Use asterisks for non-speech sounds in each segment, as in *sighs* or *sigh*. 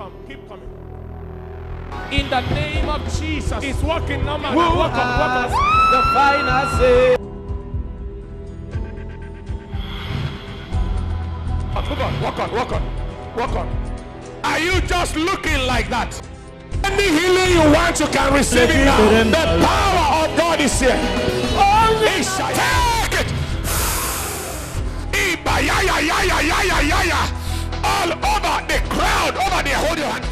come, keep coming. In the name of Jesus, it's working no matter what work ah, The final say. On, walk on, walk on, walk on. Are you just looking like that? Any healing you want, you can receive it now. The power of God is here. Only take it. *sighs* Ya ya ya ya ya ya ya. All over the crowd, over there. Hold your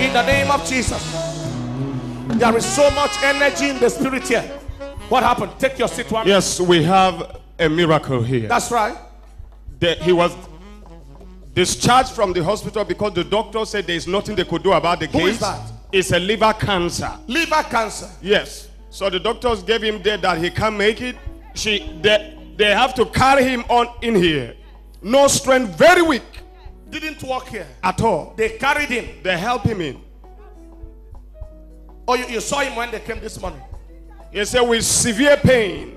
In the name of Jesus. There is so much energy in the spirit here. What happened? Take your seat one. Yes, we have a miracle here. That's right. The- he was discharged from the hospital because the doctor said there is nothing they could do about the Who case. is that? It's a liver cancer. Liver cancer. Yes. So the doctors gave him there that he can't make it. She, they, they have to carry him on in here. No strength, very weak Didn't work here. at all. They carried him. They helped him in. Oh, you, you saw him when they came this morning. He said with severe pain.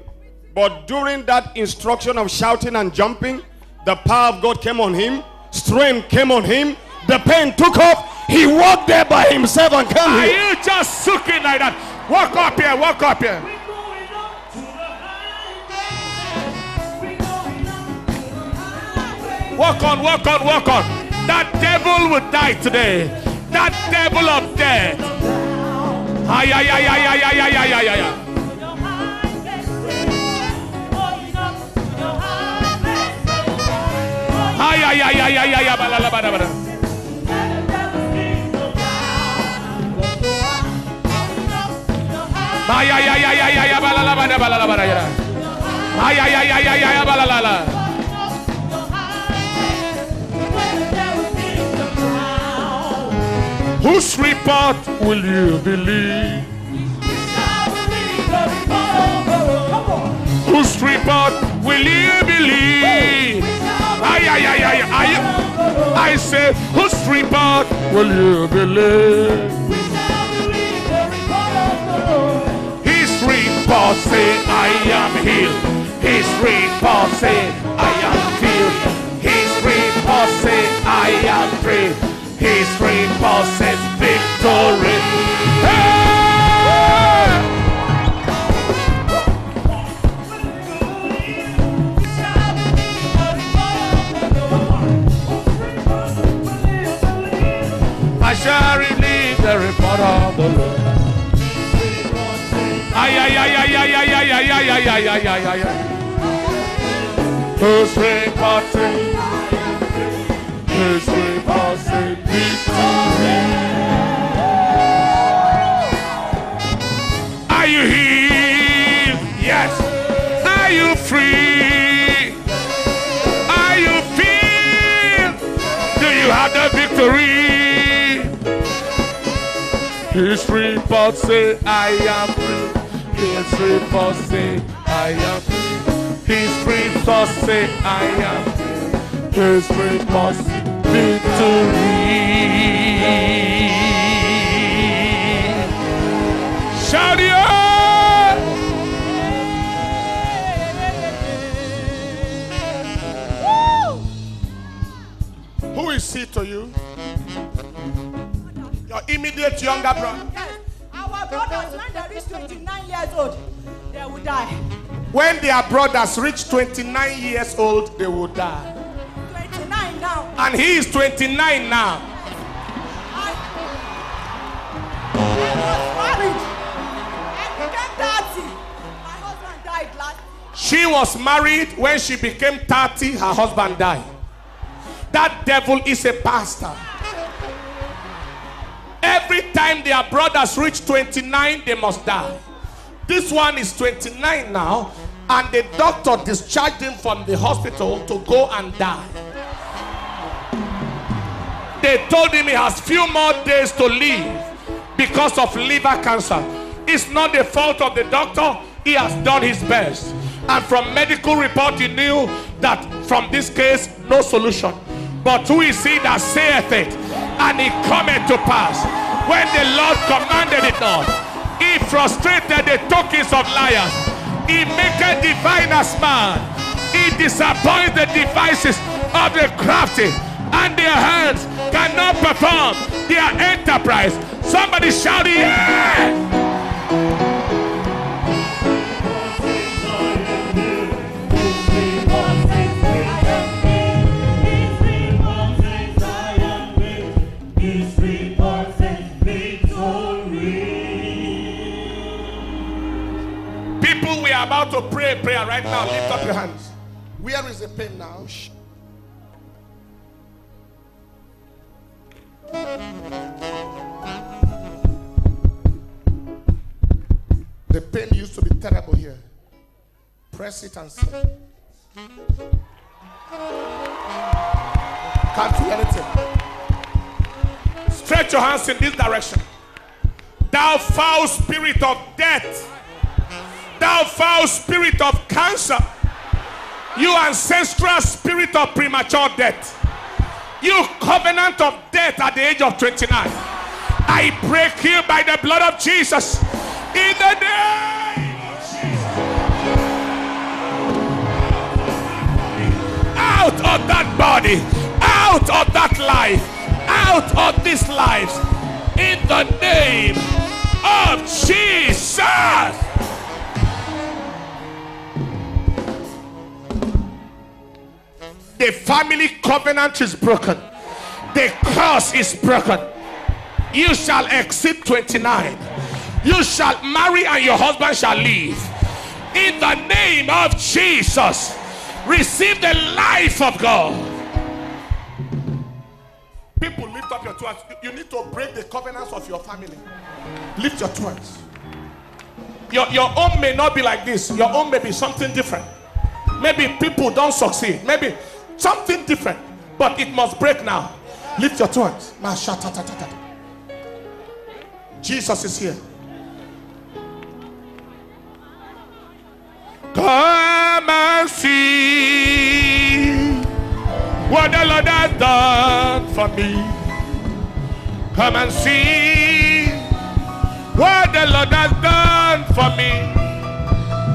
But during that instruction of shouting and jumping, the power of God came on him. Strength came on him. The pain took off. He walked there by himself and came Are here. you just sucking like that? Walk up here, walk up here. Walk on, walk on, walk on. That devil will die today. That devil of death. Ay, ay, ay, ay, ay, ay, ay, ay, ay, ay, ay. Ay, ay, ay, ay, ay, ay, ay, bala, la, bala, bala. Ay, ay, ay, ay, ay, ay, ay, bala, la, bala, bala, la, bala, ya. Ay, ay, ay, ay, ay, ay, ay, bala, la, la. Whose report will you believe? Whose report will you believe? Ay, ay, ay, ay, ay. I say, whose report will you believe? His report say, I am healed. His report say, I am filled. His report say, I am free. His report says victory. Hey! I shall relieve the report of the Lord. Ay, ay, ay, ay, ay, ay, ay, ay, ay, ay, ay, ay, ay, ay, ay. Whose victory? His report say I am free. His report say I am free. His report say I am free. His report victory. Shout it out! Who is he to you? Immediate younger brother. Yes, our brothers, when they reach 29 years old, they will die. When their brothers reach 29 years old, they will die. 29 now. And he is 29 now. I, married. I became 30. My husband died last She was married when she became 30, her husband died. That devil is a pastor. Every time their brothers reach 29, they must die. This one is 29 now, and the doctor discharged him from the hospital to go and die. They told him he has few more days to live because of liver cancer. It's not the fault of the doctor. He has done his best. And from medical report, he knew that from this case, no solution. But who is he that saith it? And it cometh to pass. When the Lord commanded it not, he frustrated the tokens of liars. He maketh diviners man. He disappoints the devices of the crafty, and their hands cannot perform their enterprise. Somebody shout, Yeah! To pray a prayer right now. Lift up your hands. Where is the pain now? The pain used to be terrible here. Press it and see. Can't feel anything. Stretch your hands in this direction. Thou foul spirit of death, thou foul spirit of cancer, you ancestral spirit of premature death, you covenant of death at the age of 29. I break you by the blood of Jesus in the name of Jesus. Out of that body, out of that life, out of this life, in the name of Jesus. The family covenant is broken. The curse is broken. You shall exceed 29. You shall marry and your husband shall leave. In the name of Jesus, receive the life of God. People, lift up your two hands. You need to break the covenants of your family. Lift your two hands. Your, your own may not be like this, your own may be something different. Maybe people don't succeed. Maybe something different. But it must break now. Lift your. Mashatatata. Jesus is here. Come and see what the Lord has done for me. Come and see what the Lord has done for me.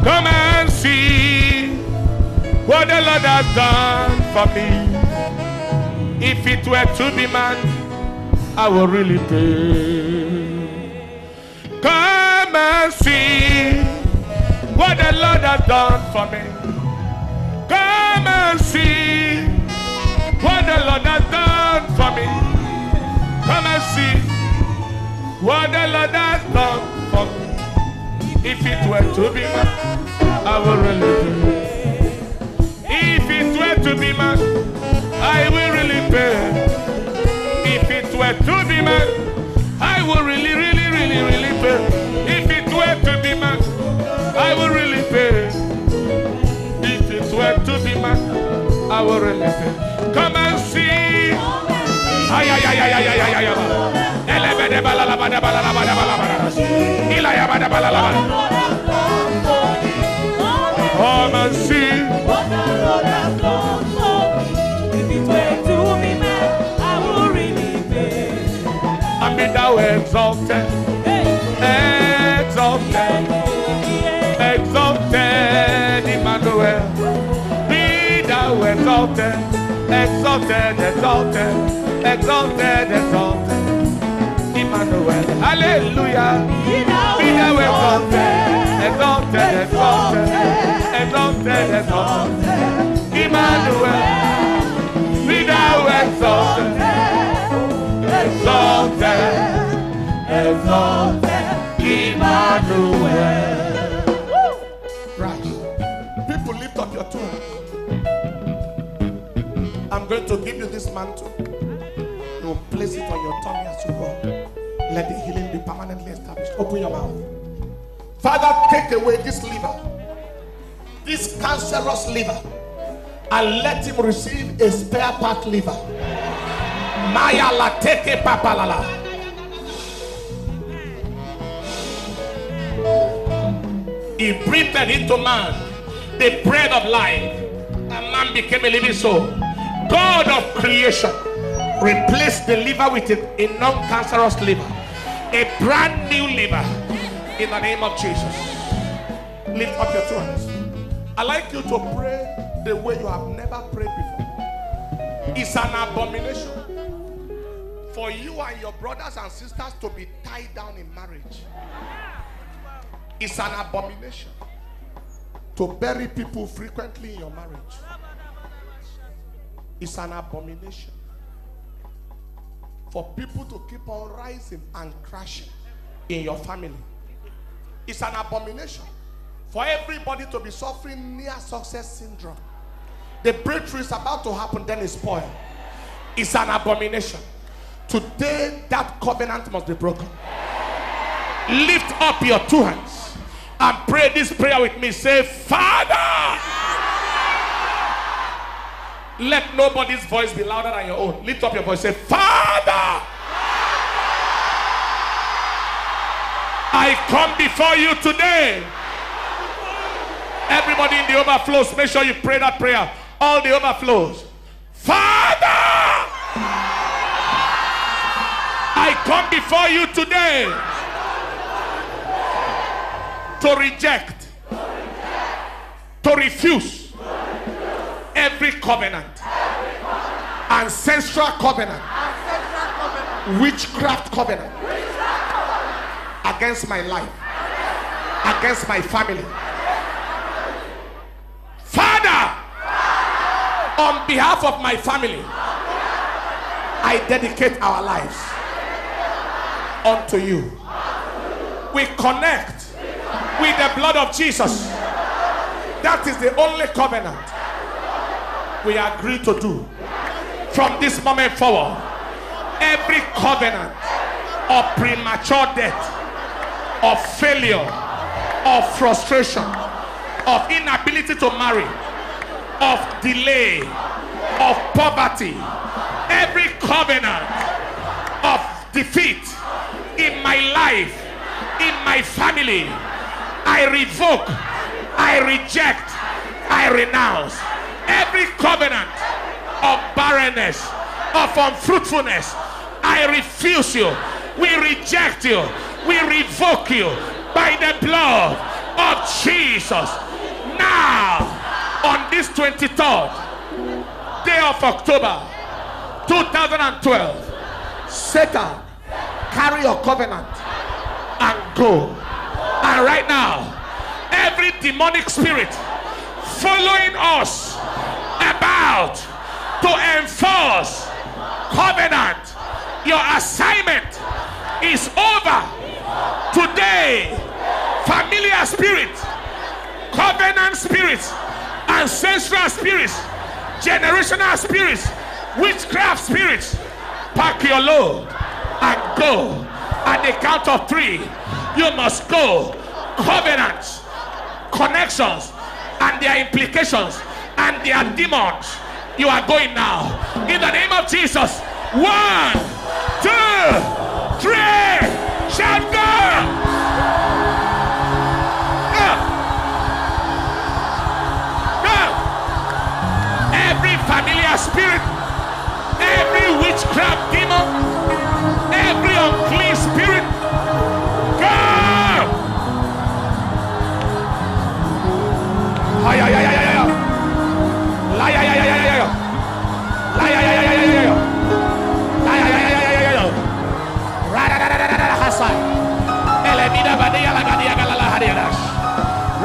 Come and see what the Lord has done for me. If it were to be man, I would really pay. Come and see what the Lord has done for me. Come and see what the Lord has done for me. Come and see what the Lord has done for me. If it were to be man, I would really pay. To be man, I will really pay. If it were to be man, I will really, really, really, really pay. If it were to be man, I will really pay. If it were to be man, I will really pay. Come and see. Ay, ay, ay, ay, ay, ay, ay, ay, ay. Come and see. Thou exalted, exalted, exalted, Emmanuel. Be thou exalted, exalted, exalted, exalted, exalted, Emmanuel. Hallelujah. Be thou exalted, exalted, exalted, exalted, exalted, Emmanuel. Be thou exalted, exalted, exalted. Emmanuel. Right. People lift up your hands. I'm going to give you this mantle. You will place it on your tummy as you go. Let the healing be permanently established. Open your mouth. Father, take away this liver, this cancerous liver, and let him receive a spare part liver. Maya la teke. He breathed into man the bread of life, and man became a living soul. God of creation, replace the liver with a, a non-cancerous liver, a brand new liver, in the name of Jesus. Lift up your two hands. I like you to pray the way you have never prayed before. It's an abomination for you and your brothers and sisters to be tied down in marriage. It's an abomination to bury people frequently in your marriage. It's an abomination for people to keep on rising and crashing in your family. It's an abomination for everybody to be suffering near success syndrome. The breakthrough is about to happen, then it's spoiled. It's an abomination. Today, that covenant must be broken. Lift up your two hands and pray this prayer with me. Say, Father. Let nobody's voice be louder than your own. Lift up your voice. Say, Father. I come before you today. Everybody in the overflows, make sure you pray that prayer. All the overflows. Father. Come before you today to reject, to refuse every covenant, ancestral covenant, witchcraft covenant against my life, against my family. Father, on behalf of my family, I dedicate our lives unto you. We connect with the blood of Jesus. That is the only covenant we agree to do. From this moment forward, every covenant of premature death, of failure, of frustration, of inability to marry, of delay, of poverty, every covenant of defeat life, in my family, I revoke, I reject, I renounce every covenant of barrenness, of unfruitfulness. I refuse you. We reject you. We revoke you by the blood of Jesus. Now, on this 23rd day of October 2012, Satan, carry your covenant go. And right now, every demonic spirit following us about to enforce covenant, your assignment is over today. Familiar spirits, covenant spirits, ancestral spirits, generational spirits, witchcraft spirits, pack your load and go. At the count of three, you must go. Covenants, connections, and their implications, and their demons. You are going now. In the name of Jesus. One, two, three. Shout go! Go! Go! Every familiar spirit, every witchcraft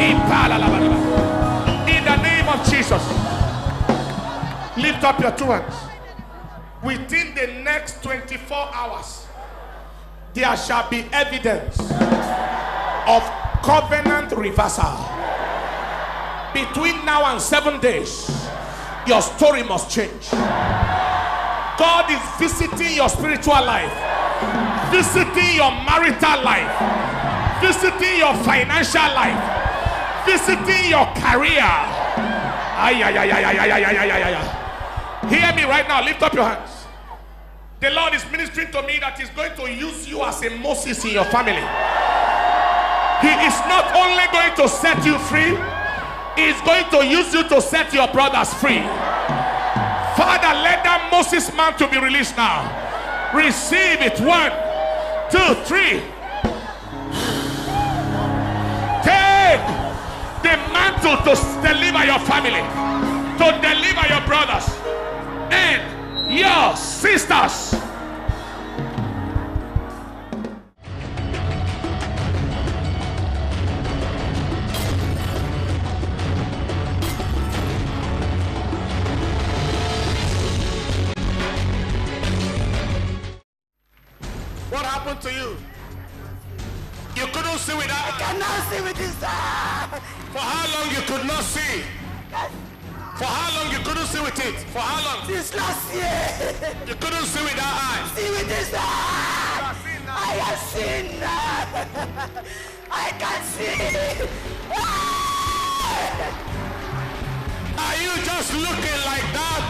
In the name of Jesus, lift up your two hands. Within the next 24 hours, there shall be evidence of covenant reversal. Between now and seven days, your story must change. God is visiting your spiritual life, visiting your marital life, visiting your financial life visiting your career. Ay, ay, ay, ay, ay, ay, ay, ay, ay, ay. Hear me right now. Lift up your hands. The Lord is ministering to me that He's going to use you as a Moses in your family. He is not only going to set you free, He's going to use you to set your brothers free. Father, let that Moses man to be released now. Receive it. One, two, three. Mantle to deliver your family, to deliver your brothers and your sisters. Ah! Are you just looking like that?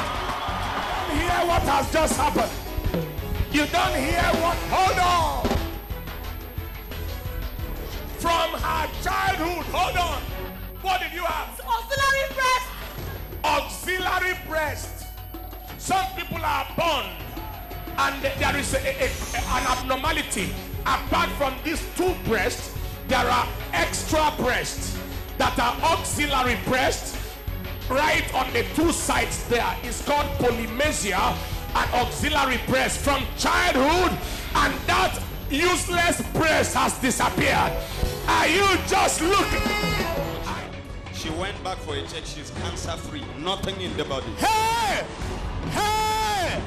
Hear what has just happened. You don't hear what? Hold on. From her childhood, hold on. What did you have? Auxiliary breast. auxiliary breast. Some people are born and there is a, a- a- an abnormality. Apart from these two breasts, there are extra breasts that are auxiliary breasts right on the two sides there. It's called polymastia and auxiliary breast from childhood, and that useless breast has disappeared. Are you just looking? She went back for a check. She's cancer free. Nothing in the body. Hey! Hey!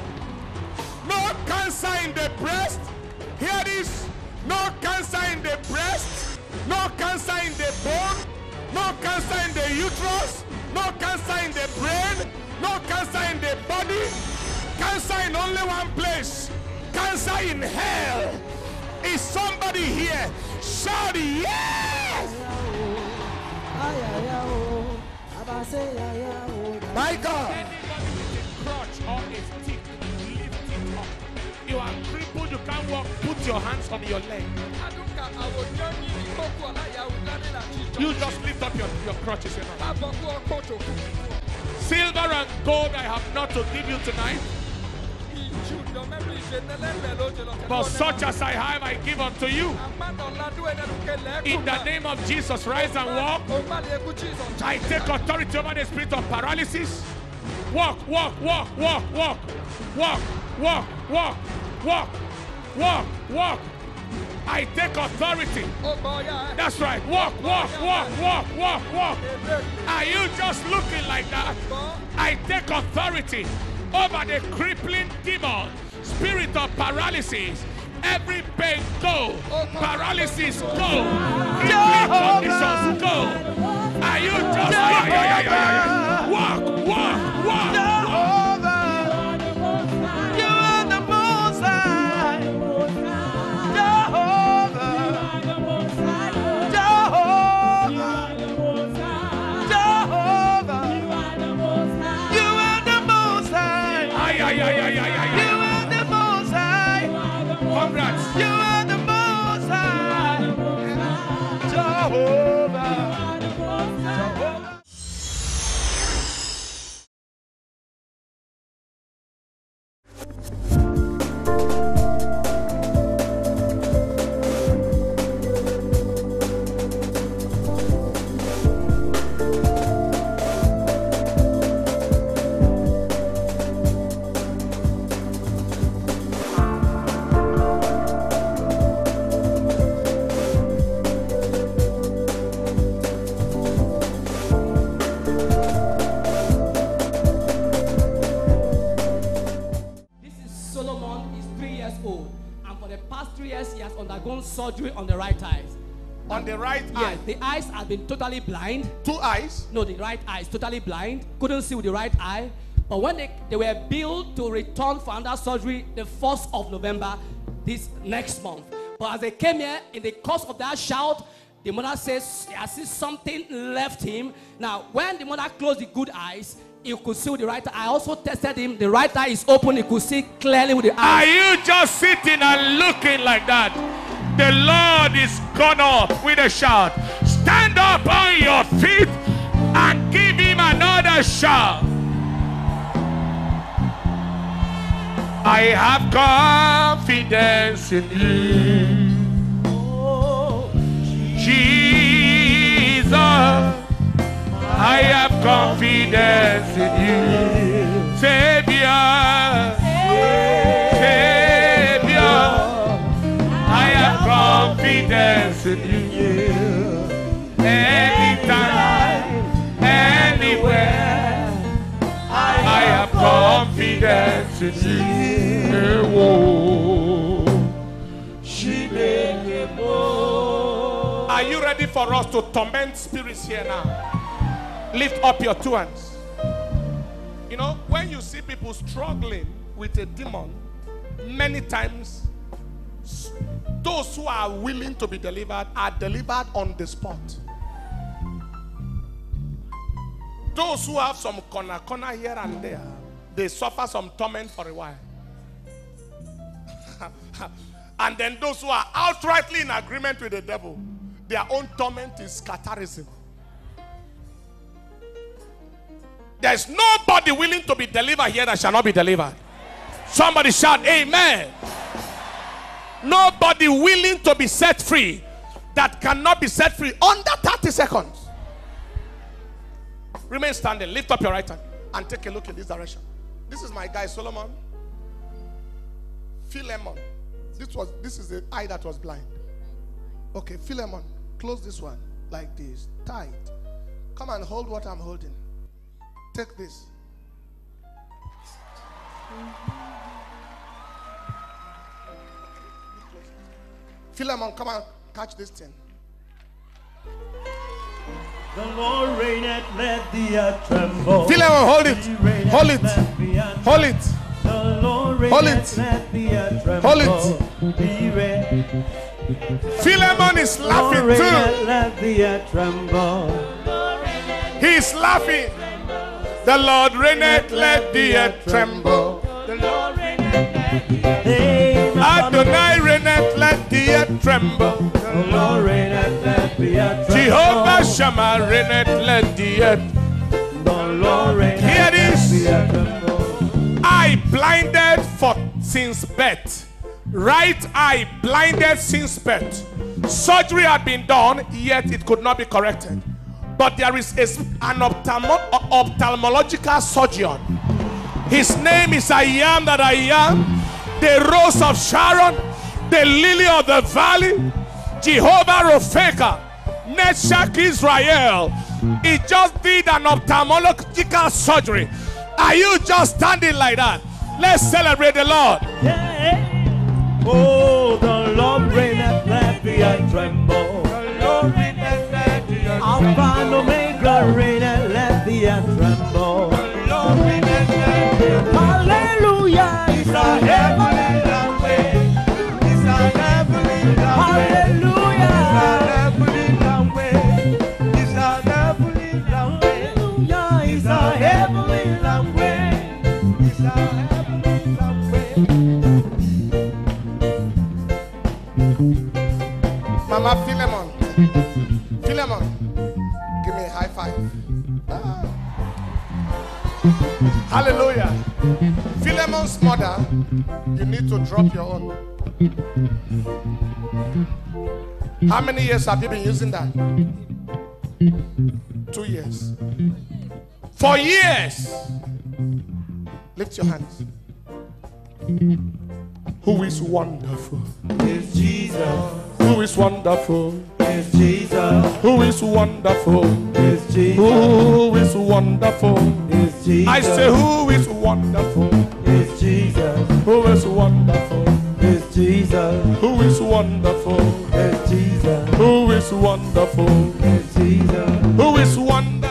No cancer in the breast. Hear this. No cancer in the breast. No cancer in the bone. No cancer in the uterus. No cancer in the brain. No cancer in the body. Cancer in only one place. Cancer in hell. Is somebody here? Shout yes! My God. Anybody with a crutch or a stick, lift it up. You are crippled, you can't walk. Put your hands on your leg. You just lift up your, your crutches. You know. Silver and gold I have not to give you tonight, but such as I have, I give unto you. In the name of Jesus, rise and walk. I take authority over the spirit of paralysis. Walk, walk, walk, walk, walk, walk, walk, walk, walk, walk, walk. I take authority. That's right. Walk, walk, walk, walk, walk, walk. Are you just looking like that? I take authority over the crippling demon, spirit of paralysis. Every pain go, paralysis go, crippling conditions go. Are you just surgery on the right eye. On the right Yes, eye. the eyes have been totally blind. Two eyes. No, the right eye is totally blind. Couldn't see with the right eye. But when they, they were billed to return for another surgery the 1st of November, this next month. But as they came here, in the course of that shout, the mother says, I see something left him. Now, when the mother closed the good eyes, he could see with the right eye. I also tested him. The right eye is open. He could see clearly with the Are you just sitting and looking like that? The Lord is gone up with a shout. Stand up on your feet and give him another shout. I have confidence in you. Jesus, I have confidence in you. Savior, in you. Anytime, anywhere, I have confidence in you. Are you ready for us to torment spirits here now? Lift up your two hands. You know, when you see people struggling with a demon, many times those who are willing to be delivered are delivered on the spot. Those who have some corner corner here and there, they suffer some torment for a while. *laughs* and then those who are outrightly in agreement with the devil, their own torment is scatterism. There's nobody willing to be delivered here that shall not be delivered. Somebody shout, Amen. Nobody willing to be set free that cannot be set free under 30 seconds. Remain standing. Lift up your right hand and take a look in this direction. This is my guy Solomon. Philemon. This was this is the eye that was blind. Okay, Philemon, close this one like this, tight. Come and hold what I'm holding. Take this. Philemon, come and catch this thing. The Lord reigneth, let the earth tremble. Philemon, hold it. He reigneth, Hold it. let the Hold it. The Lord Hold reigneth, it. let the earth tremble. Hold it. He reigneth, Philemon is Lord laughing reigneth, let the earth tremble. Laughing. The Lord reigneth, let the earth tremble. Tremble. the Lord reigneth, let the earth tremble. Jehovah Shammah reigneth, let the earth. The Lord reigneth, Hear this. let the earth tremble. Eye blinded for since birth. Right eye blinded since birth. Surgery had been done, yet it could not be corrected. But there is a, an ophthalmo- ophthalmological surgeon. His name is I am that I am, the rose of Sharon, the lily of the valley, Jehovah Ropheka, Neshach Israel. He just did an ophthalmological surgery. Are you just standing like that? Let's celebrate the Lord. Yeah. Oh, the Lord reigneth, let the earth tremble. Alpha and Omega reigneth, let the earth tremble. Philemon's mother, you need to drop your own. How many years have you been using that? Two years. For years. Lift your hands. Who is wonderful? It's Jesus. Who is wonderful? It's Jesus. Who is wonderful? It's Jesus. Who is wonderful? It's Jesus. I say, Who is wonderful? It's Jesus. Who is wonderful? It's Jesus. Who is wonderful? Yes, Jesus. Who is wonderful? Yes, Jesus. Who is wonderful?